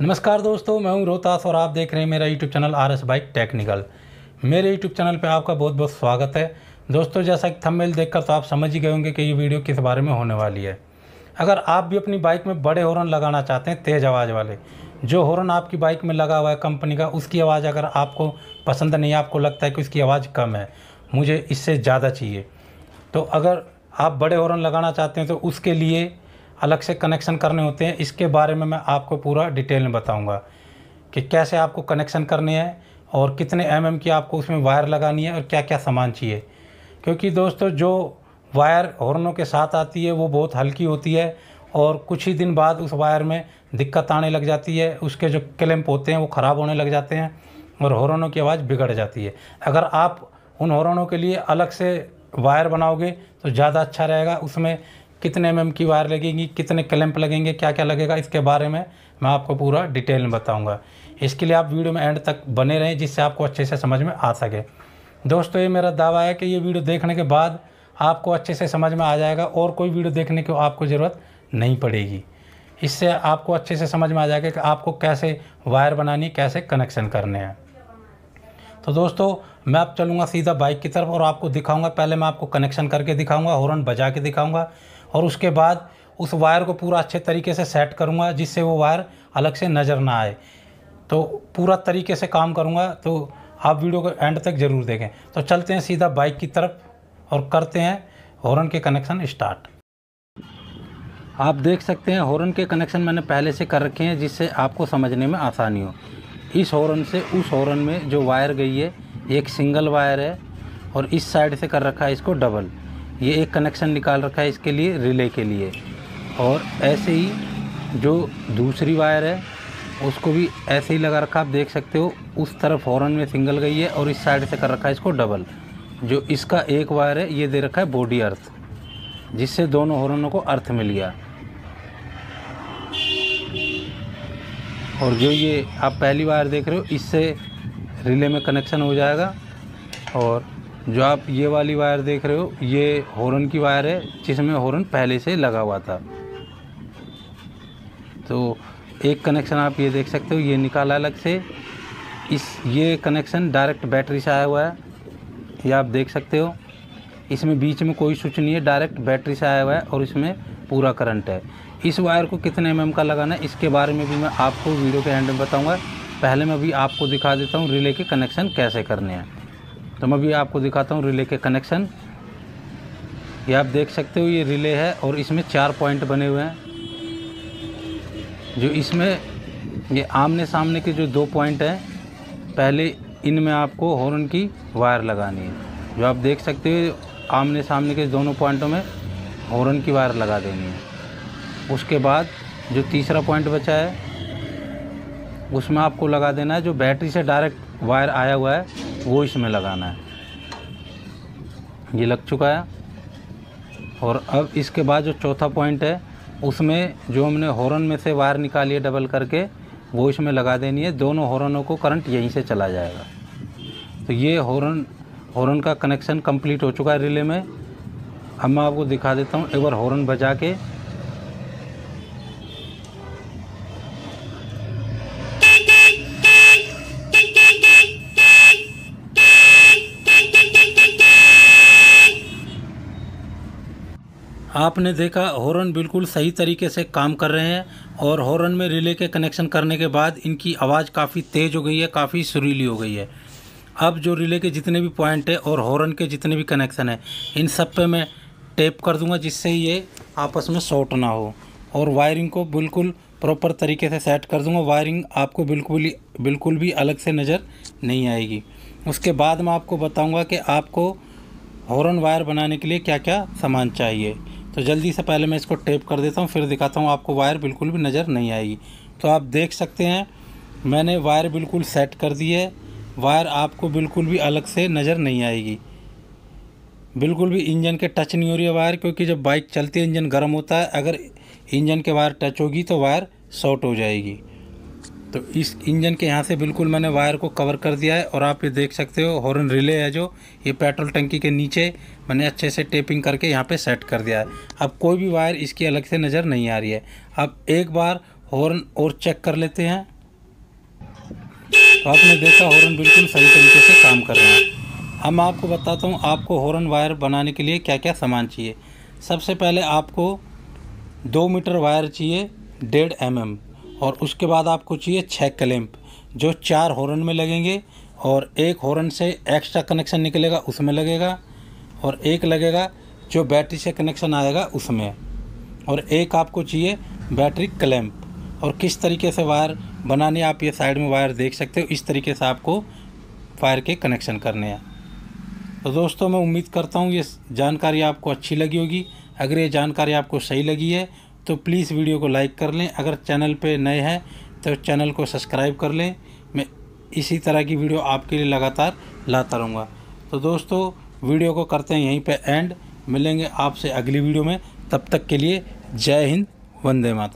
नमस्कार दोस्तों, मैं हूँ रोहतास और आप देख रहे हैं मेरा YouTube channel R S bike technical. मेरे यूट्यूब चैनल पे आपका बहुत बहुत स्वागत है। दोस्तों, जैसा कि थंबनेल देखकर तो आप समझ ही गए होंगे कि ये वीडियो किस बारे में होने वाली है। अगर आप भी अपनी बाइक में बड़े हॉर्न लगाना चाहते हैं, तेज़ आवाज़ वाले, जो हॉर्न आपकी बाइक में लगा हुआ है कंपनी का, उसकी आवाज़ अगर आपको पसंद नहीं, आपको लगता है कि उसकी आवाज़ कम है, मुझे इससे ज़्यादा चाहिए। तो अगर आप बड़े हॉर्न लगाना चाहते हैं तो उसके लिए अलग से कनेक्शन करने होते हैं। इसके बारे में मैं आपको पूरा डिटेल में बताऊँगा कि कैसे आपको कनेक्शन करने हैं और कितने एम mm की आपको उसमें वायर लगानी है और क्या क्या सामान चाहिए। क्योंकि दोस्तों, जो वायर हॉर्नों के साथ आती है, वो बहुत हल्की होती है और कुछ ही दिन बाद उस वायर में दिक्कत आने लग जाती है। उसके जो क्लैंप होते हैं, वो ख़राब होने लग जाते हैं और हॉर्नों की आवाज़ बिगड़ जाती है। अगर आप उन हॉर्नों के लिए अलग से वायर बनाओगे तो ज़्यादा अच्छा रहेगा। उसमें कितने एम की वायर लगेगी, कितने क्लैंप लगेंगे क्या क्या लगेगा, इसके बारे में मैं आपको पूरा डिटेल में बताऊँगा। इसके लिए आप वीडियो में एंड तक बने रहें, जिससे आपको अच्छे से समझ में आ सके। दोस्तों, ये मेरा दावा है कि ये वीडियो देखने के बाद आपको अच्छे से समझ में आ जाएगा और कोई वीडियो देखने की आपको ज़रूरत नहीं पड़ेगी। इससे आपको अच्छे से समझ में आ जाएगा कि आपको कैसे वायर बनानी, कैसे कनेक्शन करने हैं। तो दोस्तों, मैं अब चलूँगा सीधा बाइक की तरफ़ और आपको दिखाऊँगा। पहले मैं आपको कनेक्शन करके दिखाऊँगा हॉर्न बजा के दिखाऊँगा। और उसके बाद उस वायर को पूरा अच्छे तरीके से सेट करूँगा, जिससे वो वायर अलग से नज़र ना आए। तो पूरा तरीके से काम करूँगा तो आप वीडियो को एंड तक ज़रूर देखें। तो चलते हैं सीधा बाइक की तरफ़ और करते हैं हॉर्न के कनेक्शन स्टार्ट। आप देख सकते हैं हॉर्न के कनेक्शन मैंने पहले से कर रखे हैं, जिससे आपको समझने में आसानी हो। इस हॉर्न से, उस हॉर्न में जो वायर गई है, एक सिंगल वायर है और इस साइड से कर रखा है इसको डबल। ये एक कनेक्शन निकाल रखा है इसके लिए रिले के लिए। और ऐसे ही जो दूसरी वायर है, उसको भी ऐसे ही लगा रखा आप देख सकते हो, उस तरफ़ हॉर्न में सिंगल गई है और इस साइड से कर रखा है इसको डबल जो इसका एक वायर है, ये दे रखा है बॉडी अर्थ जिससे दोनों हॉर्नों को अर्थ मिल गया। और जो ये आप पहली वायर देख रहे हो, इससे रिले में कनेक्शन हो जाएगा। और जो आप ये वाली वायर देख रहे हो, ये हॉर्न की वायर है, जिसमें हॉर्न पहले से लगा हुआ था। तो एक कनेक्शन आप ये देख सकते हो, ये निकाला अलग से। इस, ये कनेक्शन डायरेक्ट बैटरी से आया हुआ है। ये आप देख सकते हो, इसमें बीच में कोई स्विच नहीं है, डायरेक्ट बैटरी से आया हुआ है और इसमें पूरा करंट है। इस वायर को कितने एम का लगाना है, इसके बारे में भी मैं आपको वीडियो के एंड में बताऊँगा। पहले मैं भी आपको दिखा देता हूँ रिले के कनेक्शन कैसे करने हैं। तो मैं भी आपको दिखाता हूँ रिले के कनेक्शन ये आप देख सकते हो, ये रिले है और इसमें चार पॉइंट बने हुए हैं। जो इसमें, ये आमने सामने के जो दो पॉइंट हैं, पहले इनमें आपको हॉर्न की वायर लगानी है। जो आप देख सकते हो आमने सामने के दोनों पॉइंटों में हॉर्न की वायर लगा देनी है। उसके बाद जो तीसरा पॉइंट बचा है, उसमें आपको लगा देना है, जो बैटरी से डायरेक्ट वायर आया हुआ है वो इसमें लगाना है। ये लग चुका है। और अब इसके बाद जो चौथा पॉइंट है, उसमें जो हमने हॉर्न में से वायर निकाली है डबल करके, वो इसमें लगा देनी है। दोनों हॉर्नों को करंट यहीं से चला जाएगा। तो ये हॉर्न हॉर्न का कनेक्शन कंप्लीट हो चुका है रिले में। अब मैं आपको दिखा देता हूँ, एक बार हॉर्न बजा के आपने देखा हॉर्न बिल्कुल सही तरीके से काम कर रहे हैं और हॉर्न में रिले के कनेक्शन करने के बाद इनकी आवाज़ काफ़ी तेज़ हो गई है, काफ़ी सुरीली हो गई है। अब जो रिले के जितने भी पॉइंट है और हॉर्न के जितने भी कनेक्शन है, इन सब पे मैं टेप कर दूँगा जिससे ये आपस में शॉर्ट ना हो। और वायरिंग को बिल्कुल प्रॉपर तरीके से सेट कर दूँगा। वायरिंग आपको बिल्कुल बिल्कुल भी अलग से नज़र नहीं आएगी। उसके बाद मैं आपको बताऊँगा कि आपको हॉर्न वायर बनाने के लिए क्या क्या सामान चाहिए। तो जल्दी से पहले मैं इसको टेप कर देता हूँ, फिर दिखाता हूँ आपको वायर बिल्कुल भी नज़र नहीं आएगी। तो आप देख सकते हैं, मैंने वायर बिल्कुल सेट कर दी है। वायर आपको बिल्कुल भी अलग से नज़र नहीं आएगी। बिल्कुल भी इंजन के टच नहीं हो रही है वायर क्योंकि जब बाइक चलती है, इंजन गर्म होता है। अगर इंजन के वायर टच होगी तो वायर शॉर्ट हो जाएगी। तो इस इंजन के यहाँ से बिल्कुल मैंने वायर को कवर कर दिया है और आप ये देख सकते हो हॉर्न रिले है जो ये पेट्रोल टंकी के नीचे मैंने अच्छे से टेपिंग करके यहाँ पे सेट कर दिया है। अब कोई भी वायर इसकी अलग से नज़र नहीं आ रही है। अब एक बार हॉर्न और चेक कर लेते हैं। तो आपने देखा हॉर्न बिल्कुल सही तरीके से काम कर रहे हैं। अब मैं आपको बताता हूँ आपको हॉर्न वायर बनाने के लिए क्या क्या सामान चाहिए। सबसे पहले आपको दो मीटर वायर चाहिए डेढ़ एम mm, और उसके बाद आपको चाहिए छः क्लैंप जो चार हॉर्न में लगेंगे और एक हॉर्न से एक्स्ट्रा कनेक्शन निकलेगा, उसमें लगेगा और एक लगेगा, जो बैटरी से कनेक्शन आएगा, उसमें। और एक आपको चाहिए बैटरी क्लैंप और किस तरीके से वायर बनाने आप ये साइड में वायर देख सकते हो, इस तरीके से आपको वायर के कनेक्शन करने हैं। तो दोस्तों, मैं उम्मीद करता हूँ ये जानकारी आपको अच्छी लगी होगी। अगर ये जानकारी आपको सही लगी है तो प्लीज़ वीडियो को लाइक कर लें। अगर चैनल पे नए हैं तो चैनल को सब्सक्राइब कर लें। मैं इसी तरह की वीडियो आपके लिए लगातार लाता रहूँगा। तो दोस्तों वीडियो को करते हैं यहीं पे एंड मिलेंगे आपसे अगली वीडियो में। तब तक के लिए जय हिंद, वंदे मातरम।